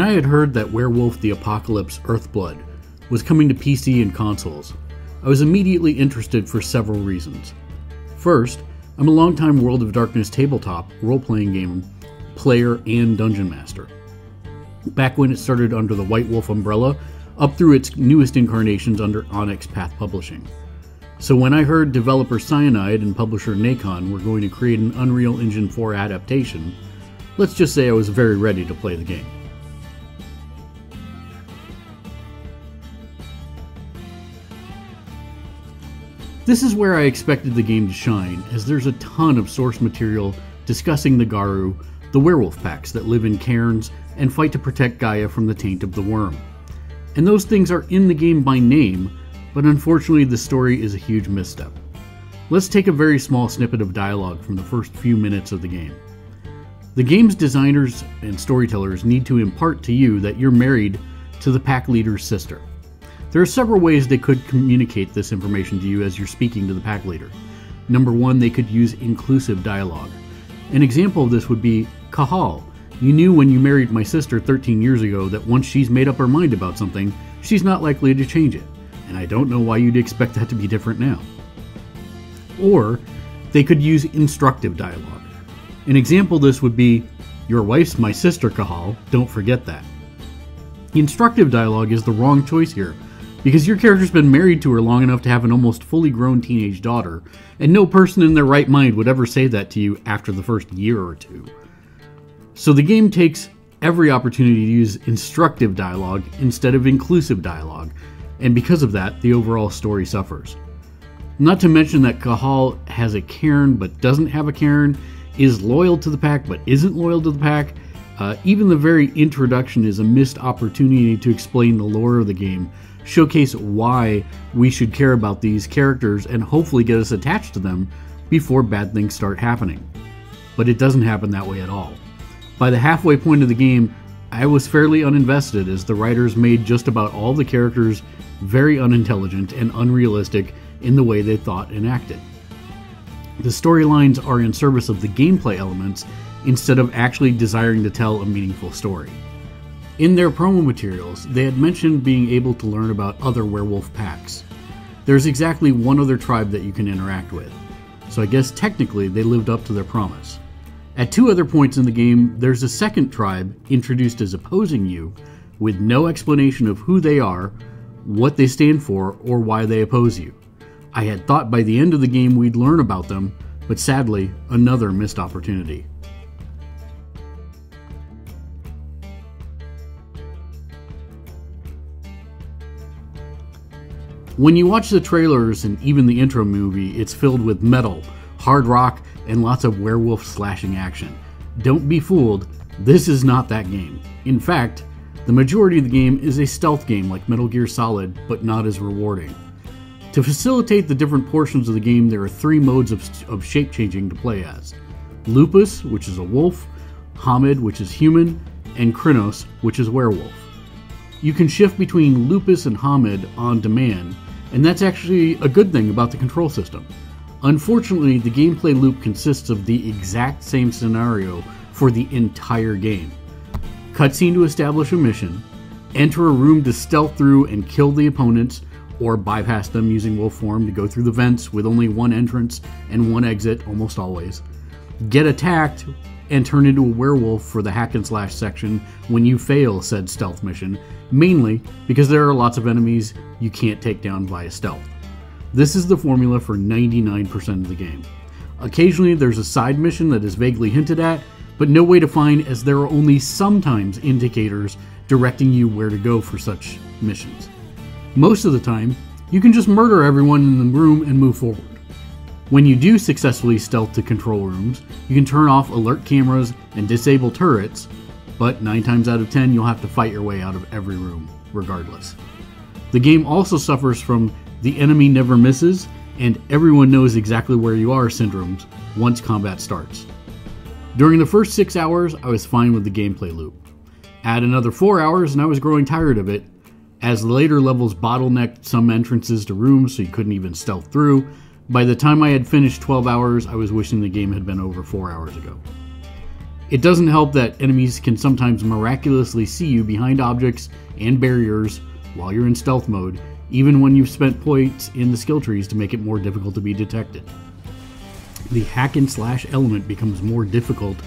I had heard that Werewolf the Apocalypse Earthblood was coming to PC and consoles, I was immediately interested for several reasons. First, I'm a longtime World of Darkness tabletop role playing game player and dungeon master. Back when it started under the White Wolf umbrella, up through its newest incarnations under Onyx Path Publishing. So when I heard developer Cyanide and publisher Nacon were going to create an Unreal Engine 4 adaptation, let's just say I was very ready to play the game. This is where I expected the game to shine, as there's a ton of source material discussing the Garou, the werewolf packs that live in caerns and fight to protect Gaia from the taint of the Wyrm. And those things are in the game by name, but unfortunately the story is a huge misstep. Let's take a very small snippet of dialogue from the first few minutes of the game. The game's designers and storytellers need to impart to you that you're married to the pack leader's sister. There are several ways they could communicate this information to you as you're speaking to the pack leader. Number one, they could use inclusive dialogue. An example of this would be Cahal. You knew when you married my sister 13 years ago that once she's made up her mind about something, she's not likely to change it, and I don't know why you'd expect that to be different now. Or they could use instructive dialogue. An example of this would be Your wife's my sister, Cahal, don't forget that. Instructive dialogue is the wrong choice here because your character's been married to her long enough to have an almost fully grown teenage daughter, and no person in their right mind would ever say that to you after the first year or two. So the game takes every opportunity to use instructive dialogue instead of inclusive dialogue, and because of that, the overall story suffers. Not to mention that Cahal has a caern but doesn't have a caern, is loyal to the pack but isn't loyal to the pack. Uh, even the very introduction is a missed opportunity to explain the lore of the game showcase why we should care about these characters and hopefully get us attached to them before bad things start happening. But it doesn't happen that way at all. By the halfway point of the game, I was fairly uninvested as the writers made just about all the characters very unintelligent and unrealistic in the way they thought and acted. The storylines are in service of the gameplay elements instead of actually desiring to tell a meaningful story. In their promo materials, they had mentioned being able to learn about other werewolf packs. There's exactly one other tribe that you can interact with, so I guess technically they lived up to their promise. At two other points in the game, there's a second tribe introduced as opposing you, with no explanation of who they are, what they stand for, or why they oppose you. I had thought by the end of the game we'd learn about them, but sadly, another missed opportunity. When you watch the trailers and even the intro movie, it's filled with metal, hard rock, and lots of werewolf slashing action. Don't be fooled, this is not that game. In fact, the majority of the game is a stealth game like Metal Gear Solid, but not as rewarding. To facilitate the different portions of the game, there are three modes of, of shape changing to play as Lupus, which is a wolf, Homid, which is human, and Crinos, which is werewolf. You can shift between Lupus and Homid on demand, and that's actually a good thing about the control system. Unfortunately, the gameplay loop consists of the exact same scenario for the entire game. Cutscene to establish a mission, enter a room to stealth through and kill the opponents, or bypass them using wolf form to go through the vents with only one entrance and one exit almost always. Get attacked and turn into a werewolf for the hack and slash section when you fail said stealth mission, mainly because there are lots of enemies you can't take down via stealth. This is the formula for 99% of the game. Occasionally, there's a side mission that is vaguely hinted at, but no way to find as there are only sometimes indicators directing you where to go for such missions. Most of the time, you can just murder everyone in the room and move forward. When you do successfully stealth to control rooms, you can turn off alert cameras and disable turrets, but 9 times out of 10 you'll have to fight your way out of every room, regardless. The game also suffers from the enemy never misses and everyone knows exactly where you are syndromes once combat starts. During the first 6 hours, I was fine with the gameplay loop. Add another 4 hours and I was growing tired of it, as later levels bottlenecked some entrances to rooms so you couldn't even stealth through, by the time I had finished 12 hours, I was wishing the game had been over 4 hours ago. It doesn't help that enemies can sometimes miraculously see you behind objects and barriers while you're in stealth mode, even when you've spent points in the skill trees to make it more difficult to be detected. The hack and slash element becomes more difficult,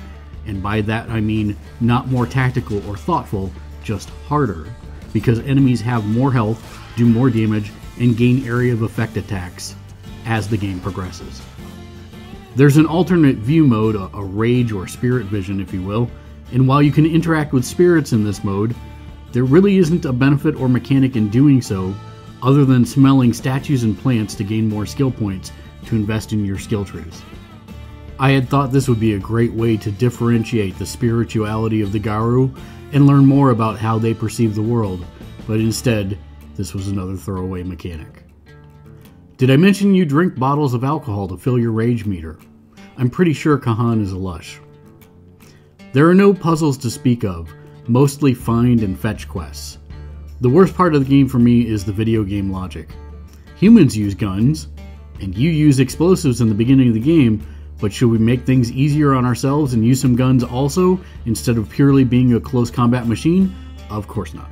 and by that I mean not more tactical or thoughtful, just harder, because enemies have more health, do more damage, and gain area of effect attacks as the game progresses. There's an alternate view mode, a, rage or spirit vision, if you will, and while you can interact with spirits in this mode, there really isn't a benefit or mechanic in doing so other than smelling statues and plants to gain more skill points to invest in your skill trees. I had thought this would be a great way to differentiate the spirituality of the Garou and learn more about how they perceive the world, but instead, this was another throwaway mechanic. Did I mention you drink bottles of alcohol to fill your rage meter? I'm pretty sure Cahal is a lush. There are no puzzles to speak of, mostly find and fetch quests. The worst part of the game for me is the video game logic. Humans use guns, and you use explosives in the beginning of the game, but should we make things easier on ourselves and use some guns also, instead of purely being a close combat machine? Of course not.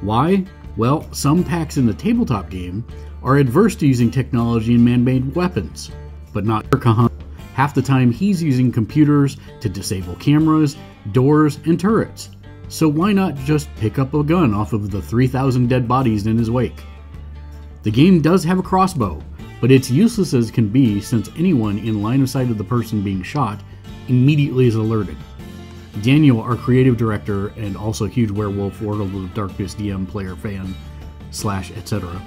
Why? Well, some packs in the tabletop game are adverse to using technology and man made weapons, but not Cahal. Half the time he's using computers to disable cameras, doors, and turrets. So why not just pick up a gun off of the 3,000 dead bodies in his wake? The game does have a crossbow, but it's useless as can be since anyone in line of sight of the person being shot immediately is alerted. Daniel, our creative director and also huge Werewolf World of Darkness DM player fan, slash etc.,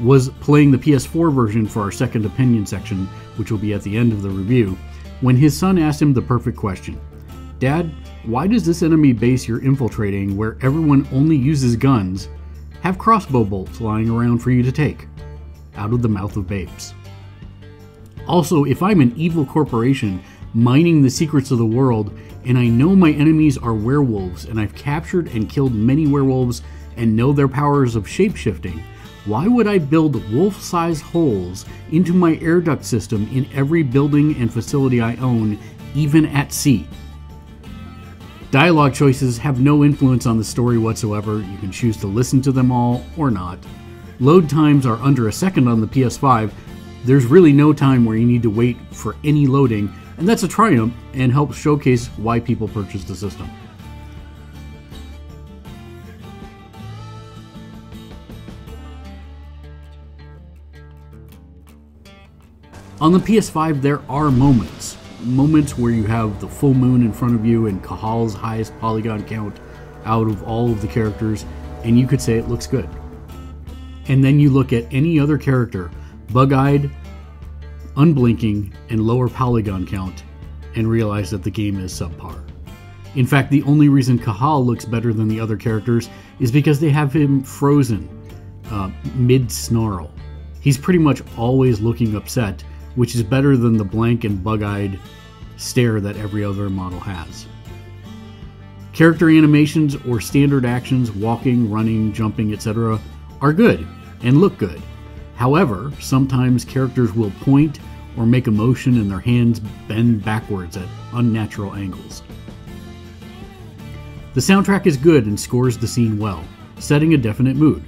was playing the PS4 version for our second opinion section, which will be at the end of the review, when his son asked him the perfect question Dad, why does this enemy base you're infiltrating, where everyone only uses guns, have crossbow bolts lying around for you to take? Out of the mouth of babes. Also, if I'm an evil corporation mining the secrets of the world, and I know my enemies are werewolves, and I've captured and killed many werewolves and know their powers of shapeshifting, why would I build wolf sized holes into my air duct system in every building and facility I own, even at sea? Dialogue choices have no influence on the story whatsoever. You can choose to listen to them all or not. Load times are under a second on the PS5. There's really no time where you need to wait for any loading, and that's a triumph and helps showcase why people purchase the system. On the PS5, there are moments moments where you have the full moon in front of you and Cahal's highest polygon count out of all of the characters, and you could say it looks good. And then you look at any other character, bug eyed, unblinking, and lower polygon count, and realize that the game is subpar. In fact, the only reason Cahal looks better than the other characters is because they have him frozen uh, mid snarl. He's pretty much always looking upset, which is better than the blank and bug eyed stare that every other model has. Character animations or standard actions, walking, running, jumping, etc., are good and look good. However, sometimes characters will point or make a motion and their hands bend backwards at unnatural angles. The soundtrack is good and scores the scene well, setting a definite mood.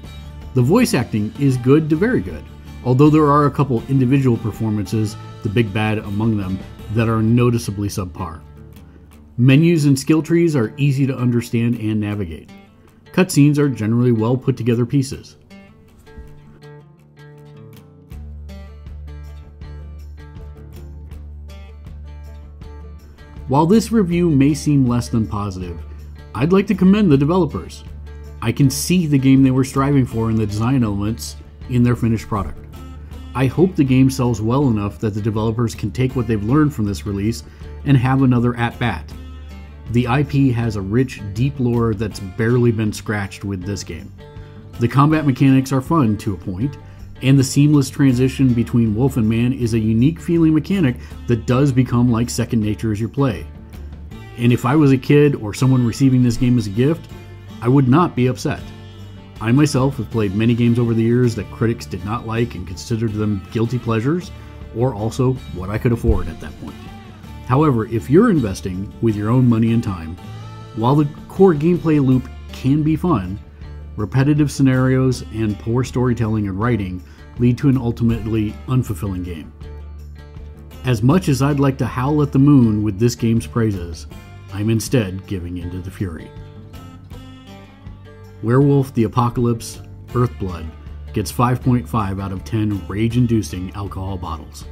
The voice acting is good to very good although there are a couple individual performances, the big bad among them, that are noticeably subpar. Menus and skill trees are easy to understand and navigate. Cutscenes are generally well put together pieces. While this review may seem less than positive, I'd like to commend the developers. I can see the game they were striving for in the design elements in their finished product. I hope the game sells well enough that the developers can take what they've learned from this release and have another at bat. The IP has a rich, deep lore that's barely been scratched with this game. The combat mechanics are fun to a point, and the seamless transition between wolf and man is a unique feeling mechanic that does become like second nature as you play. And if I was a kid or someone receiving this game as a gift, I would not be upset. I myself have played many games over the years that critics did not like and considered them guilty pleasures, or also what I could afford at that point. However, if you're investing with your own money and time, while the core gameplay loop can be fun, repetitive scenarios and poor storytelling and writing lead to an ultimately unfulfilling game. As much as I'd like to howl at the moon with this game's praises, I'm instead giving in to the fury. Werewolf the Apocalypse Earthblood gets 5.5 out of 10 rage inducing alcohol bottles.